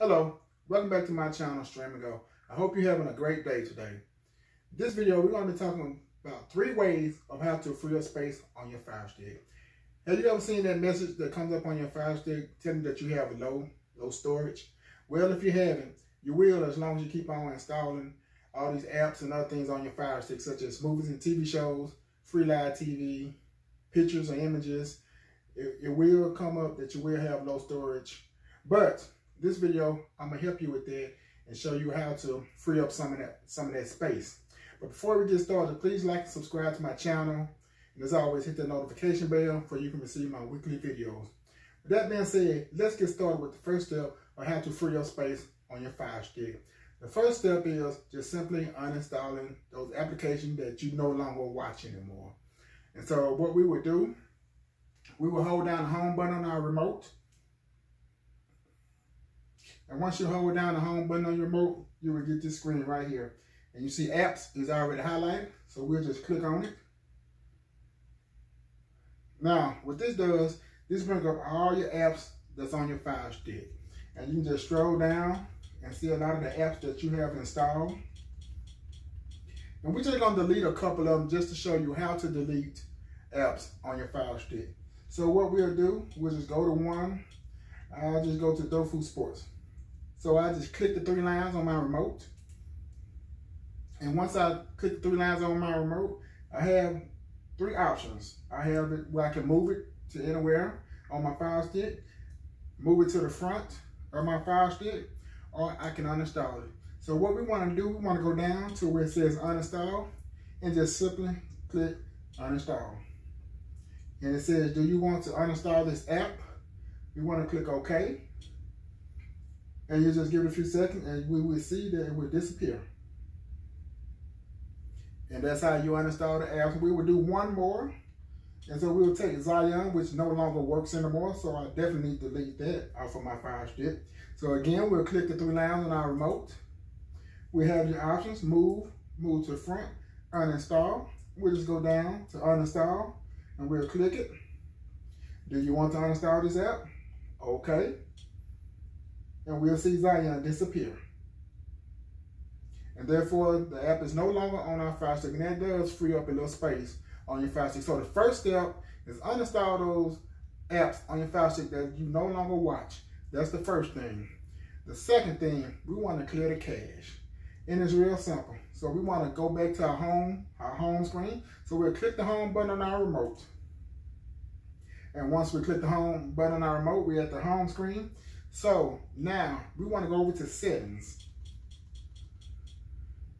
Hello, welcome back to my channel, StreamNGo. I hope you're having a great day today. This video, we're going to be talking about three ways of how to free up space on your Fire Stick. Have you ever seen that message that comes up on your Fire Stick telling that you have low, low storage? Well, if you haven't, you will as long as you keep on installing all these apps and other things on your Fire Stick, such as movies and TV shows, free live TV, pictures or images. It, it will come up that you will have low storage. But this video, I'm gonna help you with that and show you how to free up some of that some of that space. But before we get started, please like and subscribe to my channel. And as always, hit the notification bell so you can receive my weekly videos. With that being said, let's get started with the first step on how to free up space on your Fire Stick. The first step is just simply uninstalling those applications that you no longer watch anymore. And so what we would do, we will hold down the home button on our remote and once you hold down the home button on your remote, you will get this screen right here. And you see apps is already highlighted. So we'll just click on it. Now, what this does, this brings up all your apps that's on your Fire Stick. And you can just scroll down and see a lot of the apps that you have installed. And we're just gonna delete a couple of them just to show you how to delete apps on your Fire Stick. So what we'll do, we'll just go to one. I'll just go to Dofu Sports. So I just click the three lines on my remote. And once I click the three lines on my remote, I have three options. I have it where I can move it to anywhere on my Fire Stick, move it to the front of my Fire Stick, or I can uninstall it. So what we want to do, we want to go down to where it says uninstall and just simply click uninstall. And it says, do you want to uninstall this app? You want to click OK. And you just give it a few seconds and we will see that it will disappear. And that's how you uninstall the app. We will do one more. And so we'll take Zion, which no longer works anymore. So I definitely need to delete that off of my Fire Stick. So again, we'll click the three lines on our remote. We have your options, move, move to the front, uninstall. We'll just go down to uninstall and we'll click it. Do you want to uninstall this app? Okay and we'll see Zion disappear. And therefore, the app is no longer on our Fire Stick, and that does free up a little space on your Fire Stick. So the first step is uninstall those apps on your Fire Stick that you no longer watch. That's the first thing. The second thing, we want to clear the cache. And it's real simple. So we want to go back to our home, our home screen. So we'll click the home button on our remote. And once we click the home button on our remote, we're at the home screen. So now we want to go over to settings.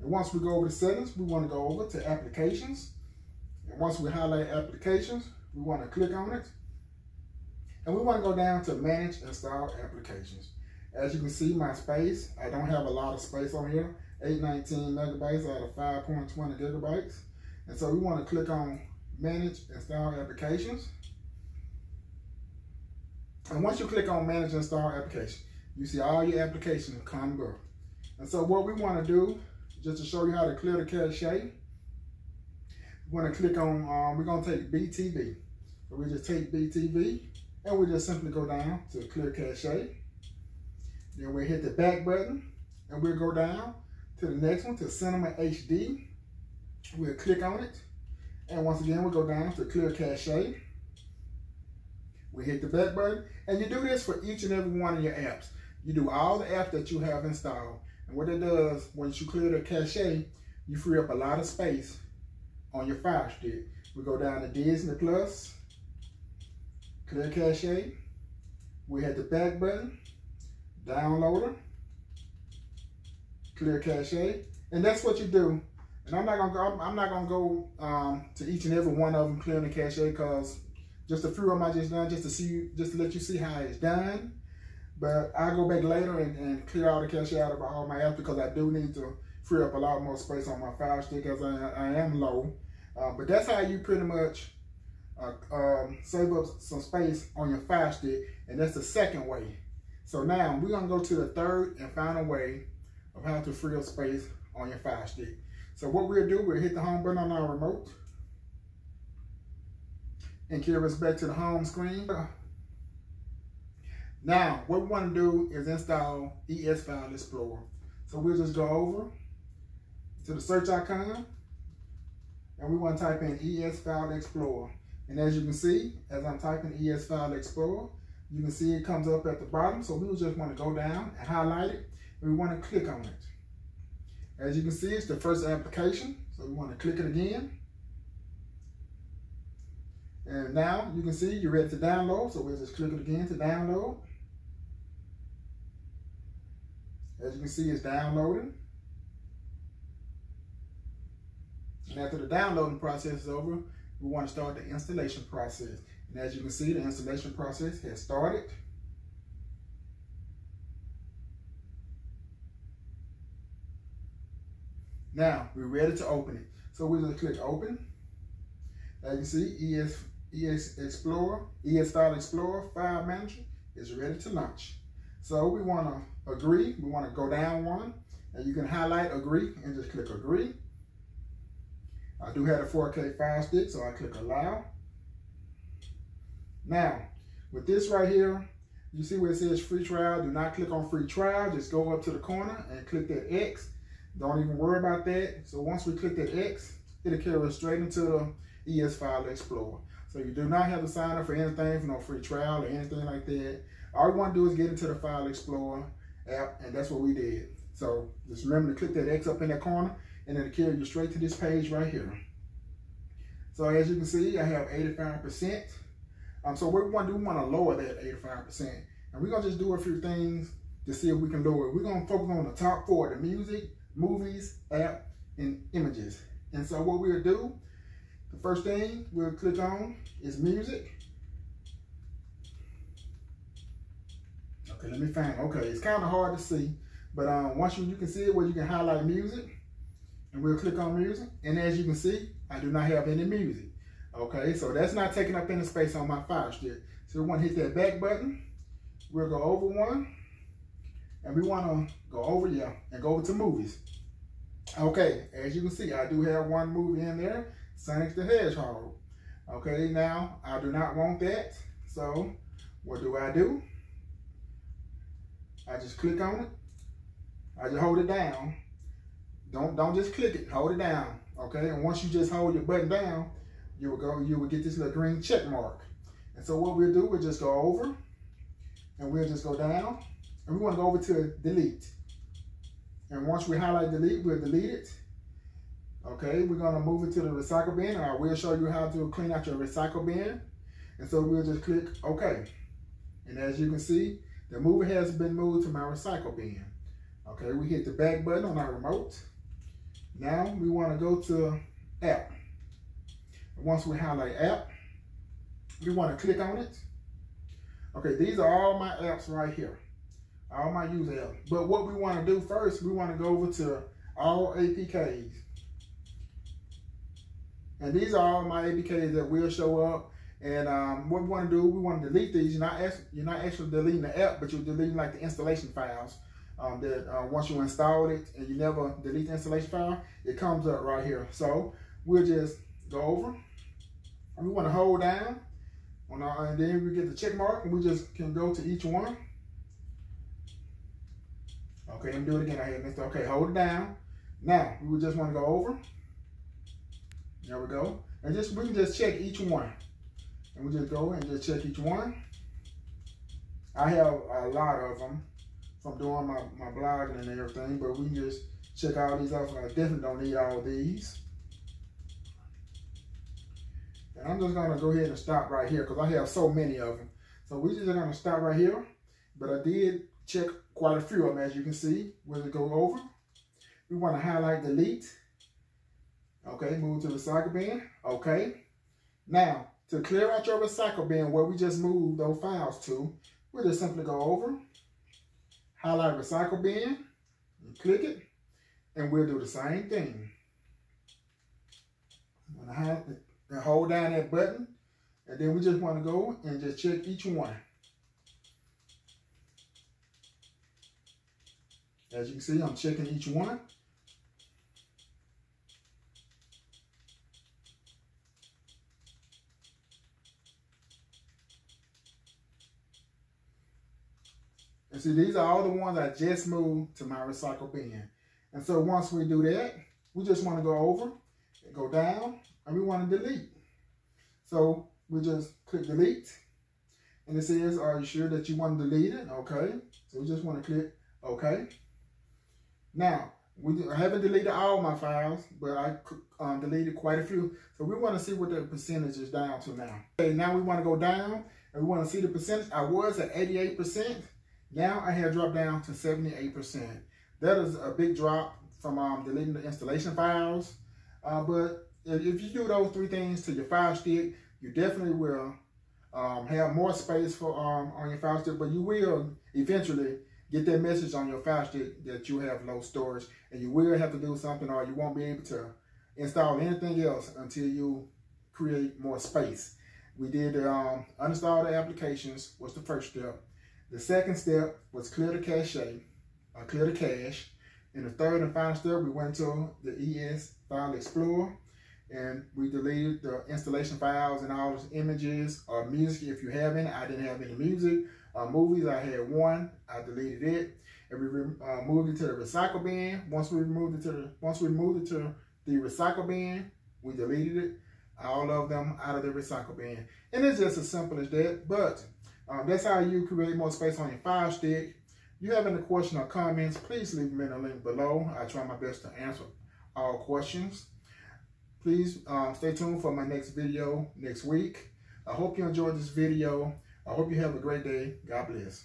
And once we go over to settings, we want to go over to applications. And once we highlight applications, we want to click on it. And we want to go down to manage install applications. As you can see, my space, I don't have a lot of space on here. 819 megabytes out of 5.20 gigabytes. And so we want to click on manage install applications. And once you click on manage install application, you see all your applications come up. And so what we want to do, just to show you how to clear the cache, we want to click on, um, we're going to take BeeTV. So we just take BeeTV and we just simply go down to clear cache. Then we hit the back button and we'll go down to the next one, to Cinema HD. We'll click on it. And once again, we'll go down to clear cache. We hit the back button. And you do this for each and every one of your apps. You do all the apps that you have installed. And what it does, once you clear the cache, you free up a lot of space on your Fire Stick. We go down to Disney Plus, clear cache. We hit the back button, downloader, clear cache. And that's what you do. And I'm not gonna go, I'm not gonna go um, to each and every one of them clearing the cache because just a few of them I just done just to see, just to let you see how it's done. But I'll go back later and, and clear all the cache out of all my apps because I do need to free up a lot more space on my Fire Stick as I, I am low. Uh, but that's how you pretty much uh, um, save up some space on your Fire Stick, and that's the second way. So now we're gonna go to the third and final way of how to free up space on your Fire Stick. So what we'll do, we'll hit the home button on our remote and carry us back to the home screen. Now, what we want to do is install ES File Explorer. So we'll just go over to the search icon and we want to type in ES File Explorer. And as you can see, as I'm typing ES File Explorer, you can see it comes up at the bottom. So we just want to go down and highlight it. And we want to click on it. As you can see, it's the first application. So we want to click it again. And now you can see you're ready to download. So we'll just click it again to download. As you can see, it's downloading. And after the downloading process is over, we want to start the installation process. And as you can see, the installation process has started. Now, we're ready to open it. So we're going to click open. As you see, ES, ES Explorer, ES File Explorer File Manager is ready to launch. So we want to agree. We want to go down one. And you can highlight agree and just click agree. I do have a 4K file Stick, so I click allow. Now, with this right here, you see where it says free trial. Do not click on free trial. Just go up to the corner and click that X. Don't even worry about that. So once we click that X, it'll carry us straight into the ES File Explorer. So you do not have to sign up for anything, for no free trial or anything like that. All we want to do is get into the File Explorer app, and that's what we did. So just remember to click that X up in that corner, and it'll carry you straight to this page right here. So as you can see, I have 85%. Um, so what we want to do, we want to lower that 85%. And we're going to just do a few things to see if we can lower it. We're going to focus on the top four, the music, movies, app, and images. And so what we'll do, the first thing we'll click on is music. Okay, let me find, okay, it's kind of hard to see, but um, once you, you can see it where you can highlight music, and we'll click on music. And as you can see, I do not have any music. Okay, so that's not taking up any space on my fire stick. So we want to hit that back button. We'll go over one. And we want to go over, yeah, and go over to movies. Okay, as you can see, I do have one movie in there, Sonic the Hedgehog. Okay, now I do not want that. So what do I do? I just click on it. I just hold it down don't don't just click it, hold it down. Okay, and once you just hold your button down, you will go, you will get this little green check mark. And so what we'll do, we'll just go over and we'll just go down and we want to go over to delete. And once we highlight delete, we'll delete it. Okay, we're gonna move it to the recycle bin and I will show you how to clean out your recycle bin. And so we'll just click okay. And as you can see, the mover has been moved to my recycle bin. Okay, we hit the back button on our remote. Now we want to go to app. Once we highlight app, we want to click on it. Okay, these are all my apps right here. All my user apps. But what we want to do first, we want to go over to all APKs. And these are all my APKs that will show up. And um, what we want to do, we want to delete these. You're not, you're not actually deleting the app, but you're deleting like the installation files um, that uh, once you installed it and you never delete the installation file, it comes up right here. So we'll just go over and we want to hold down on our, and then we get the check mark and we just can go to each one. Okay, let me do it again. I missed. Okay, hold it down. Now we just want to go over. There we go. And just we can just check each one. And we just go and just check each one. I have a lot of them from doing my, my blogging and everything, but we can just check all these off. I definitely don't need all these. And I'm just gonna go ahead and stop right here because I have so many of them. So we're just gonna stop right here. But I did check quite a few of them as you can see. We'll go over. We wanna highlight delete. Okay, move to the recycle bin. Okay. Now, to clear out your recycle bin where we just moved those files to, we'll just simply go over highlight recycle bin, click it, and we'll do the same thing. I'm gonna have and hold down that button, and then we just want to go and just check each one. As you can see, I'm checking each one. And see, these are all the ones I just moved to my recycle bin. And so once we do that, we just want to go over, go down, and we want to delete. So we just click delete. And it says, are you sure that you want to delete it? Okay. So we just want to click OK. Now, we haven't deleted all my files, but I um, deleted quite a few. So we want to see what the percentage is down to now. Okay, now we want to go down and we want to see the percentage. I was at 88%. Now I have dropped down to 78%. That is a big drop from um, deleting the installation files. Uh, but if, you do those three things to your file stick, you definitely will um, have more space for um, on your file stick, but you will eventually get that message on your file stick that you have low storage and you will have to do something or you won't be able to install anything else until you create more space. We did um, uninstall the applications was the first step. The second step was clear the cache, or clear the cache. And the third and final step, we went to the ES File Explorer and we deleted the installation files and all those images or music if you have any. I didn't have any music. Uh, movies, I had one. I deleted it, and we uh, moved it to the recycle bin. Once we moved it to the once we moved it to the recycle bin, we deleted it. All of them out of the recycle bin, and it's just as simple as that. But um, that's how you create more space on your file stick. If you have any questions or comments, please leave them in the link below. I try my best to answer all questions. Please uh, stay tuned for my next video next week. I hope you enjoyed this video. I hope you have a great day. God bless.